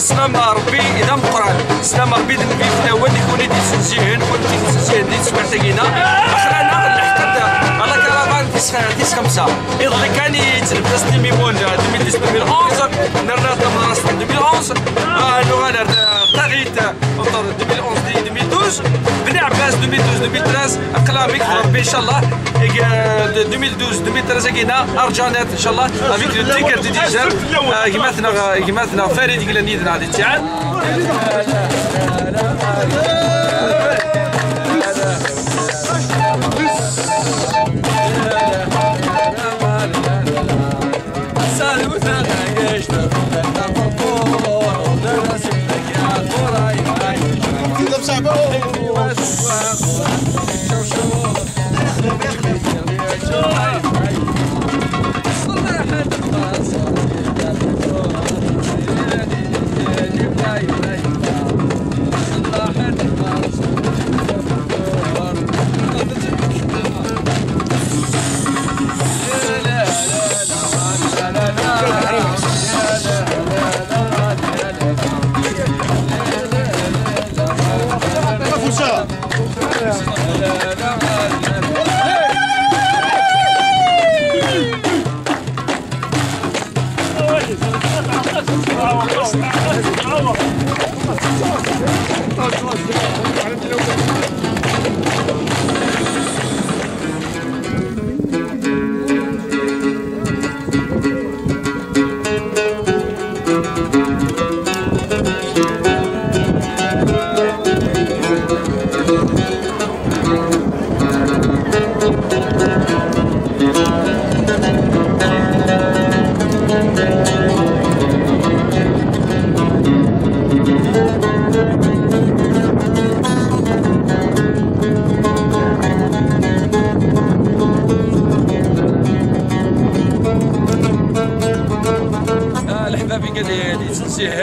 سلام ربي إذا مقران سلام ربي في فلاوه اللي يدي سجين كون يدي سجيهن اللي تسمع تاكينا خلانا اللي على كرافان تيس خمسة. كان يتلبس لي ميمون 2010 2011 نرنا تمرس 2011 لو غانا تغيت 2011 2012 بني عباس 2012 2013 اقلامك ربي ان شاء الله 2012 2013 كينا ارجانات ان شاء الله افيك لو تيكر دي ديجر كيماثنا كيماثنا فريد كلانيدنا هذه تاعنا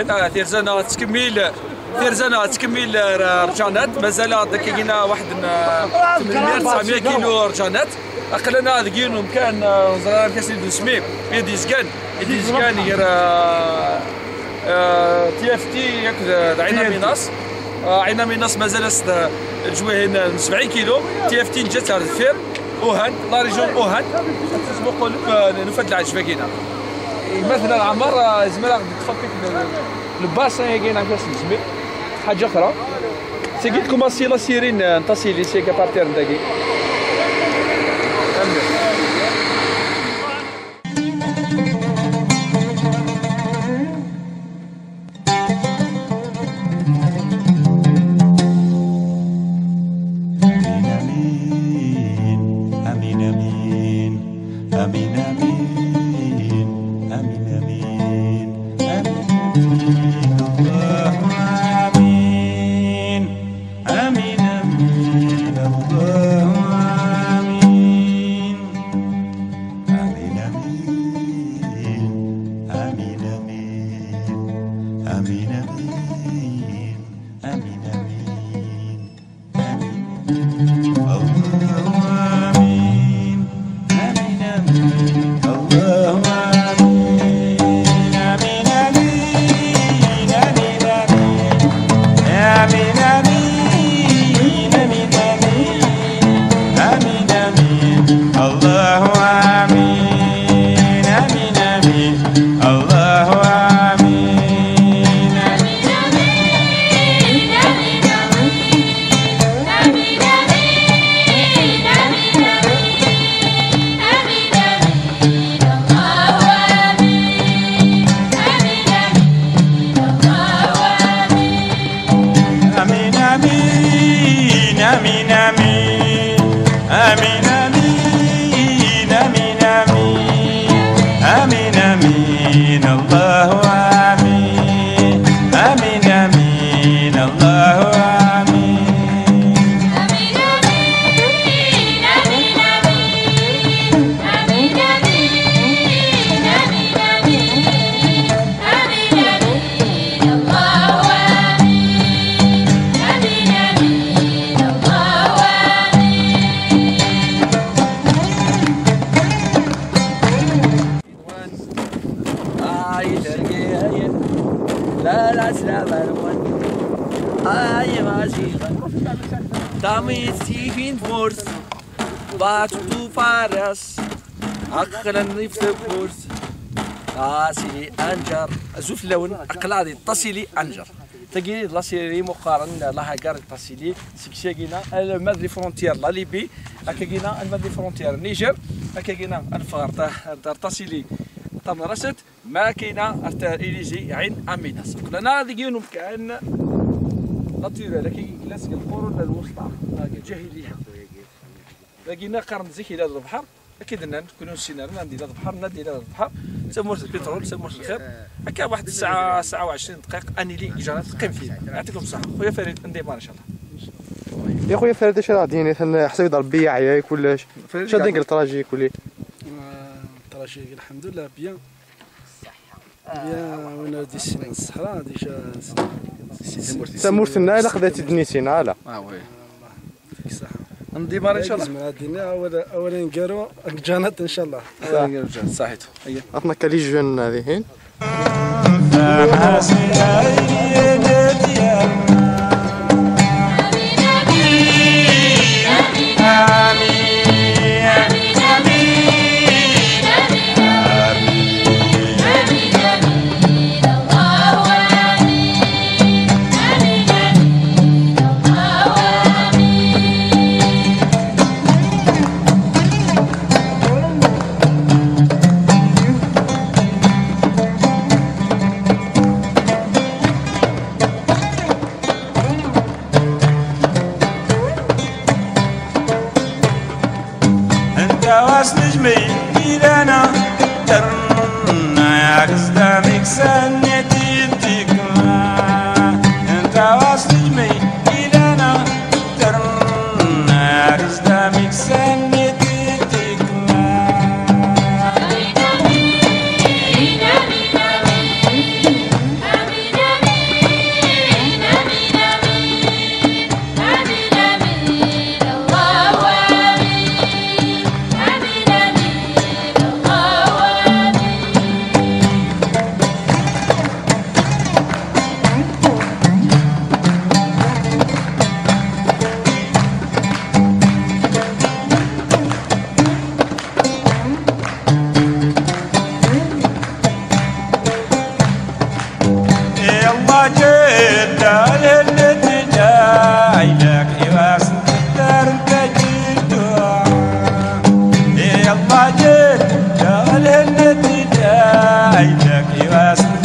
تنسيهن تيرزانا تكميل تيرزانا تكميل رجانات. مازال كاينة واحد 800 900 كيلو رجانات. أقلنا ذكين مكان زرار كاسي سميم يدي زكان. يدي زكان ير تي إف تي ياك عينا ميناس. عينا ميناس مازال الجويهن 70 كيلو. تي إف تي جات على الفير. أوهان لا ريجون أوهان. تسبق نفد العجبه مثلا عمر زعما غادي تخافيك الباسان كاين عندك حاجة أخرى؟ سيكيت كوماسي لا سيرين نتا سيلي سيكا بارتير داكي نفت بورس تصلي أنجر. زوف لون أقلادي تصلي أنجر. تجي لا سيري مقارن لا هاكار تصلي سكسيجينا المدري فرونتير لا ليبي. أكاجينا المدري فرونتير نيجر. أكاجينا الفار دار تصلي تمرست ما كاينة إليزي عين أميناس قلنا هذه يوم كأن نطير لكن كلاس القرون الوسطى. لقينا قرن زكي إلى البحر أكيد أن نكونوا نسينا نادي إلى البحر نادي إلى البحر سموت البترول سموت الخير. هكا واحد الساعة ساعة و20 دقائق أني لي اجارات تقيم فيه يعطيكم الصحة. خويا فريد ندير إن شاء الله. يا خويا فريد اش راه ديني يضرب بيا عياك ولا فريد شادين قال تراجيك ولي تراجي الحمد لله بيان. بيان وأنا دي السنين الصحراء ديجا سمورتنا الا خداتي دنيتينا لا آه وي فيك صحة ندير إن شاء الله. اولا أولا نقارو الجانات إن شاء الله. صحيت هيا عطنا كالي جون هذه ترنا يا لك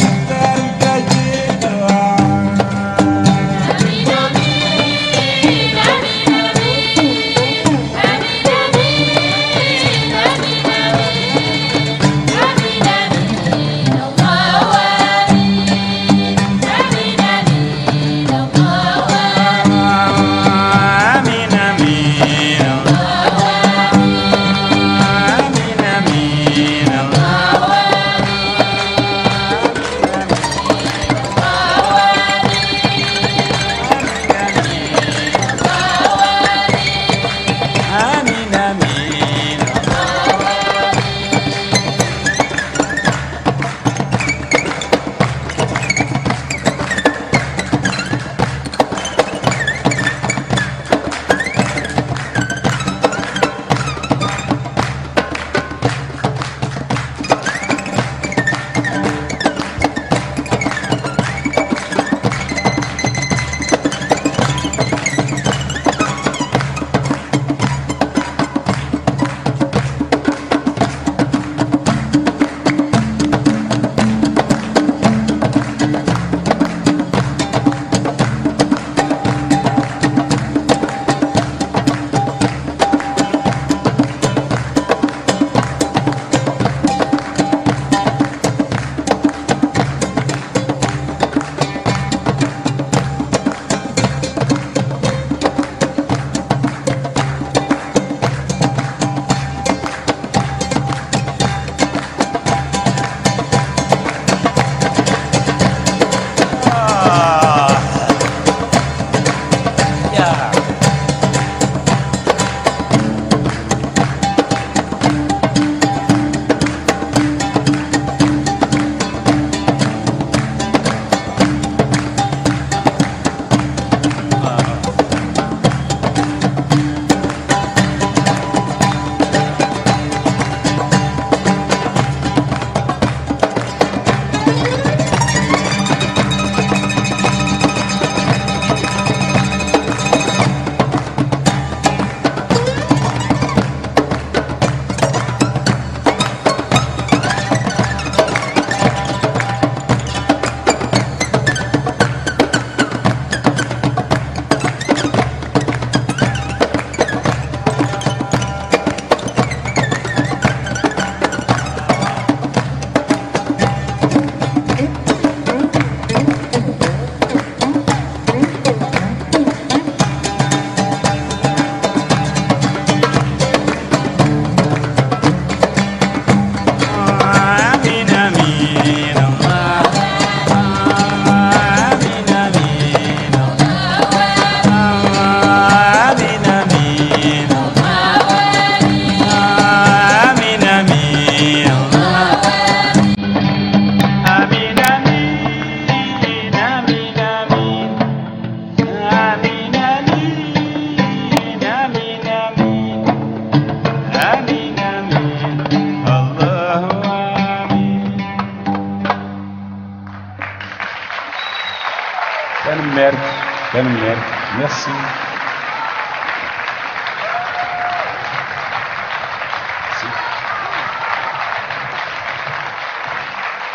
merci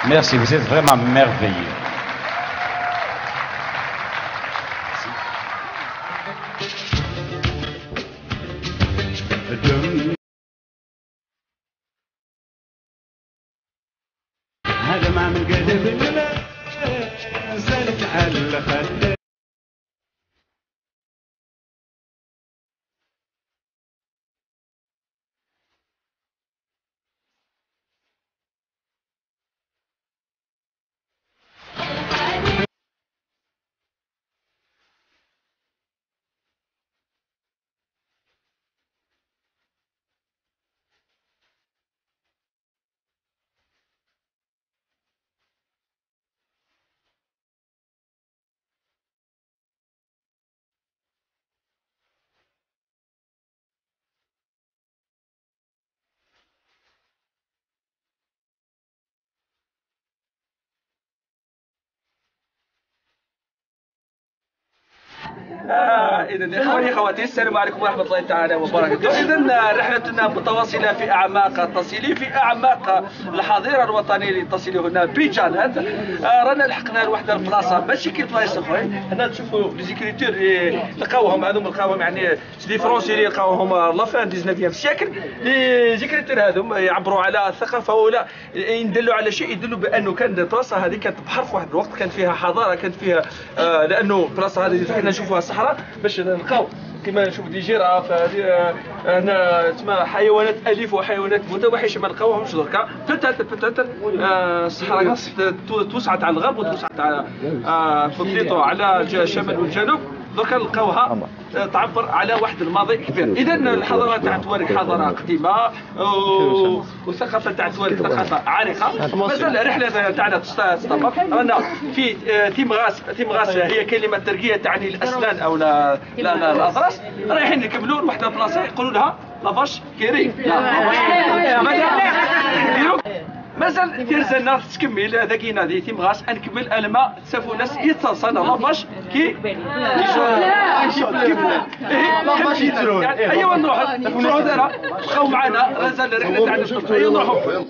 Merci, vous êtes vraiment merveilleux. Yeah. اذا إخواني أخواتي السلام عليكم ورحمة الله تعالى وبركاته. اذا رحلتنا متواصلة في أعماق تصل في أعماق الحظيرة الوطنية اللي تصل هنا بجانات آه، رانا لحقنا لواحد البلاصة. ماشي كي البلايص اخرين هنا تشوفوا les écritures اللي لقاوهم هذوم لقاوهم يعني les Français اللي لقاوهم la fin 19 siècle les écritures هذوم يعبروا على الثقافة ولا يدلوا على شيء يدلوا بأنه كان البلاصة هذه كانت بحر في واحد. الوقت كانت فيها حضارة كانت فيها آه لأنه البلاصة هذه حنا نشوفوها صحراء. باش نلقاو. كما نشوف دي جيراف آه، هنا تسمى حيوانات أليف وحيوانات متوحشه ما نلقاوهمش دركا. بتات بتات آه، الصحراء تو- توسعت على الغرب وتوسعت على فضليتو على الشمال والجنوب. دركا نلقاوها آه، تعبر على واحد الماضي كبير. اذا الحضارة تاع تواريخ حضارة قديمة والثقافه تاع تواريخ ثقافة عريقه مازال الرحلة تاعنا تستمر. رانا في آه، تيمغاس تيمغاس هي كلمة تركيه تعني الأسنان أو لا لا لا الاضراس رايحين نكملوا لواحد البلاصه يقولوا لها لافاش كيري. لا لافاش كيري. مازال- تيرزلنا تكمل ذاكي نادي تيمغاس نكمل الماء تسافو ناس يتصل لافاش كي ايوا نروحوا نروحوا دارا بقاو معنا مازال الرحله تاعنا ايوا نروحوا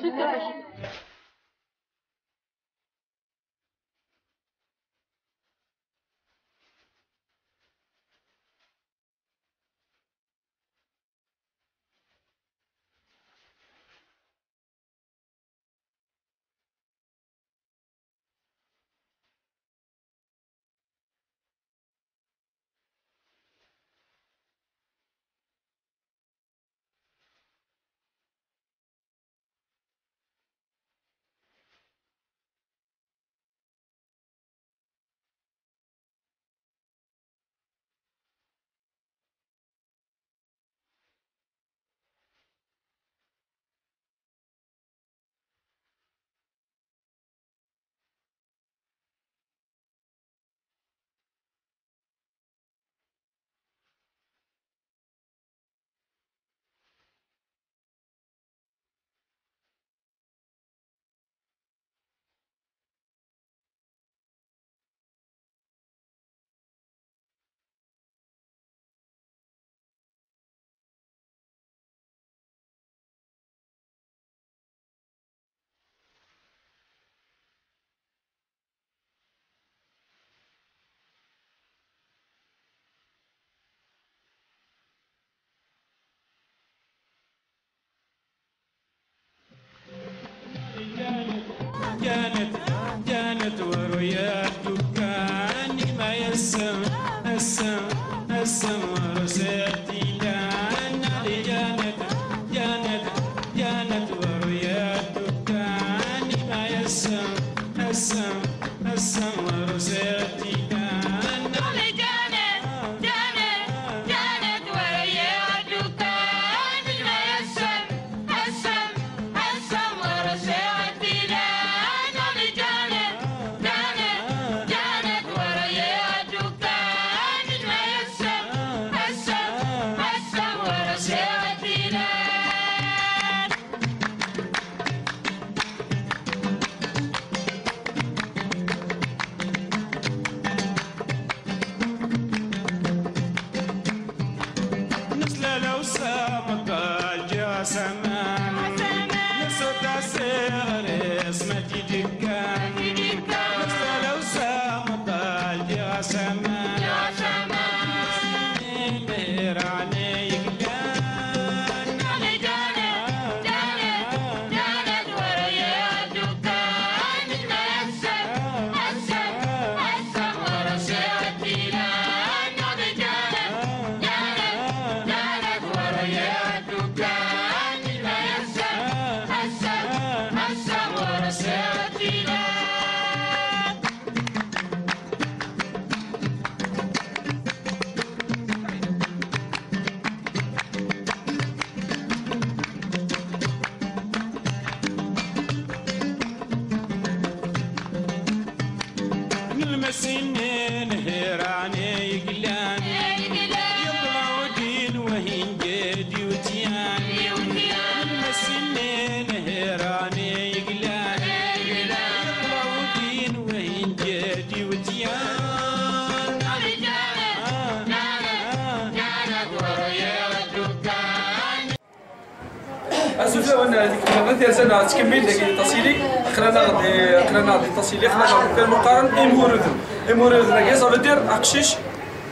ديال زعما تكمل داك التصيلي خلانا غادي خلانا غادي التصيلي خلانا غادي المقارن. ايمورودن ايمورودن هكا صافي دير أقشيش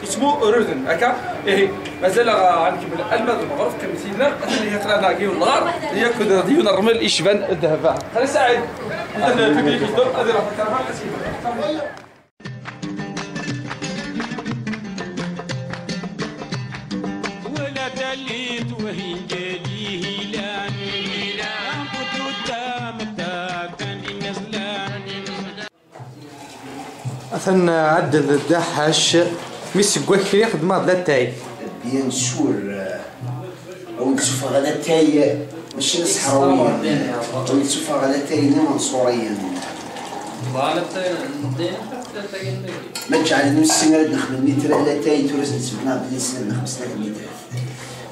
اسمو رودن هكا. إيه مازال غنكمل الماء المغرب كمثيلنا. اللي هي خلانا كي والنهار هي كود ديون الرمل اشبان الذهب. خلي سعيد. اذا البيبليك يدور هذه راه كرهه ولا دليت اثن عدل الدحش ميس كوكري خدمة لا تاي بيان سور أو نشوف غدا تاي ماشي صحراوية أو نشوف غدا تاي منصوريا ما تجعل نسنا نخدم متر لا تاي تورس نسبنا بلي سنة خمس لك متر.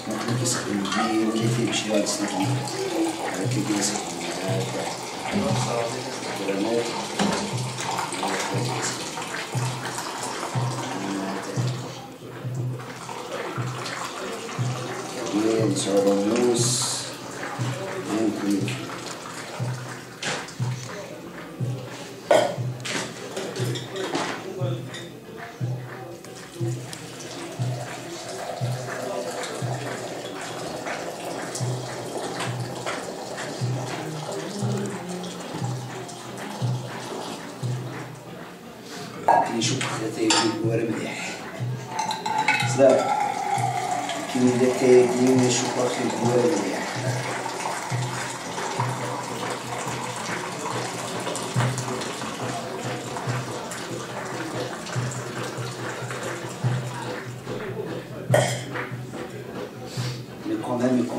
ما كنا كيسخدم بي ولا تيمشي واحد سنة هذا كي كيسخدم اثنين Sarah News.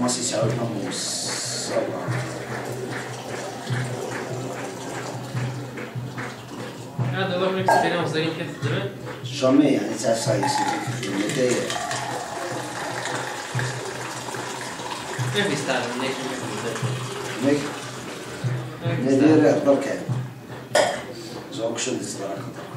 Nossa Senhora de Ramos. Ah, da logo que teremos aí em catedral? Jamais, antes é só isso. Não tem. Entrevistado, né? Não Ne diyor? Bakın. Não kuşun dizler está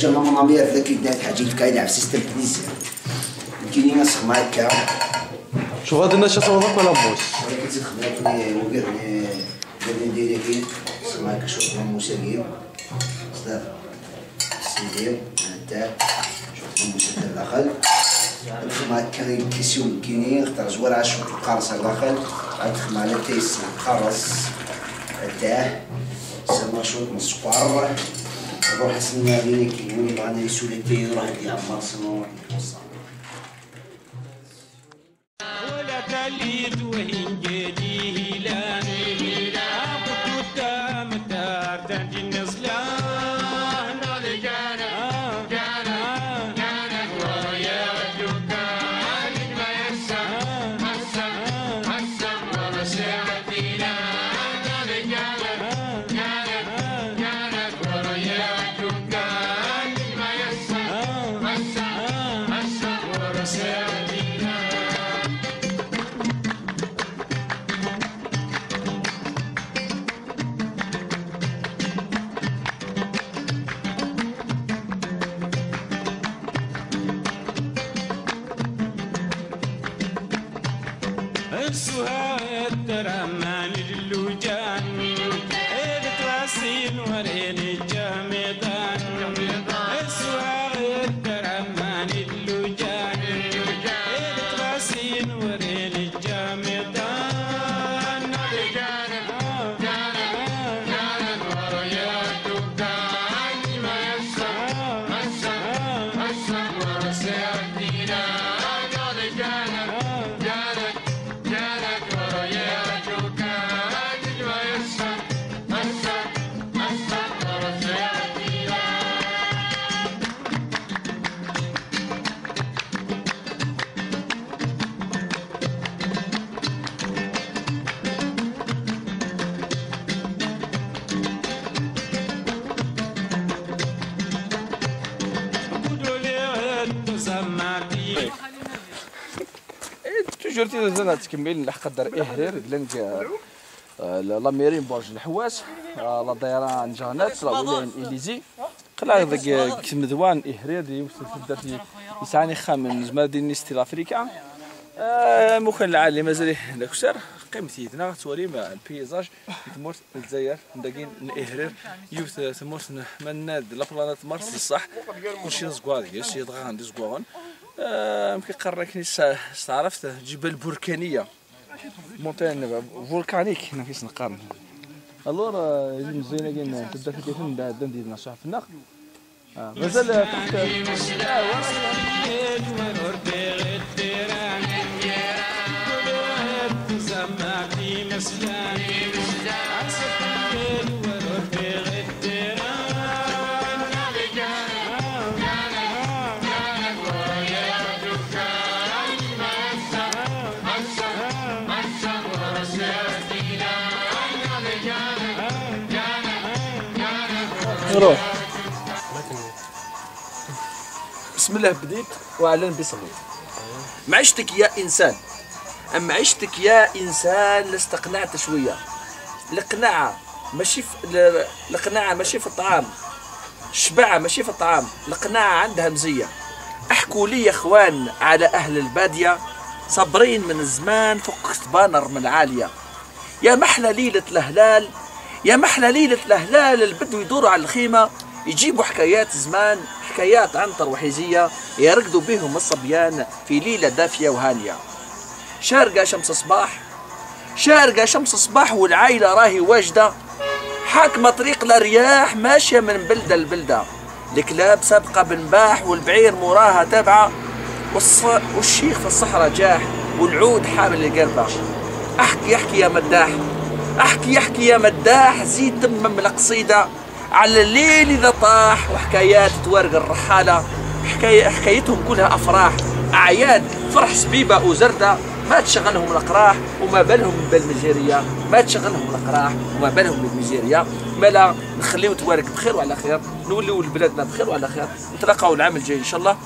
حاجة ما منامير ذاك دات حاجة كايدة على سيستم بليز يمكن ينسخ معاك كاع شو غادي الناس تصورك ولا موس ولكن تخدمني وقرني قرني ندير كي سمعك شوف الموسيقى صدق سيدير هدا شوف الموسيقى داخل. تخدم كريم كيسيون كيني اختار زوار عشو القرص داخل. عاد تخدم على تيس قرص هداه سما شوط من السكر نروح سنا ليني كيوني بغانا يسولتي نروح يعمر سما ولا دليت وهين تيزن تكمل لحق قدر إهرير لانك لا ميرين برج الحواس آه، لا دايران جانات لا ولاية إليزي. قلا ذاك كمذوان إهرير دي تبدا يسعني خامن زمان دي نيستي لافريكا آه، مخن العالي مازال لكسر قيمتي هنا توري مع البيزاج تمورت الجزائر نداكين إهرير يوث تمورت من ناد لا بلانات مارس بصح. كلشي زكوار ياس يضغى عندي زكوان يمكن قركني استعرفت جبال بركانيه مونتين فولكانيك هنا كيس نقارن الور مزيانه كاين تبدأ في كيفن بعد ندير نصح في النخل آه، مازال تحت. روح بسم الله بديت وأعلن بصمت معيشتك يا إنسان. أم معيشتك يا إنسان لاستقنعت شوية. القناعه ماشي في ال- القناعه ماشي في الطعام. الشبعه ماشي في الطعام. القناعه عندها مزية. احكوا لي يا إخوان على أهل البادية صابرين من الزمان فوق بانر من العالية. يا محلى ليلة الهلال يا محلى ليلة الهلال البدو يدوروا على الخيمة. يجيبوا حكايات زمان حكايات عنتر وحيزية يرقدوا بهم الصبيان في ليلة دافية وهانية. شارقة شمس صباح شارقة شمس صباح والعايلة راهي واجدة. حاكمة طريق الأرياح ماشية من بلدة لبلدة. الكلاب سابقة بنباح والبعير موراها تابعة. والص... والشيخ في الصحراء جاح والعود حامل القربة. احكي أحكي يا مداح. احكي أحكي يا مداح زيد تمم القصيدة على الليل إذا طاح وحكايات توارق الرحالة حكاية حكايتهم كلها أفراح. أعياد فرح سبيبة وزردة. ما تشغلهم الأقراح وما بالهم بالميزيريا. ما تشغلهم الأقراح وما بالهم بالميزيريا. مالا نخليو توارق بخير وعلى خير نوليو لبلادنا بخير وعلى خير. نتلاقاو العام الجاي إن شاء الله.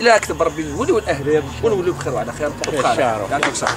إلى كتب ربي نوليو الأهلام ونوليو بخير وعلى خير. وبخير يعطيك الصحة.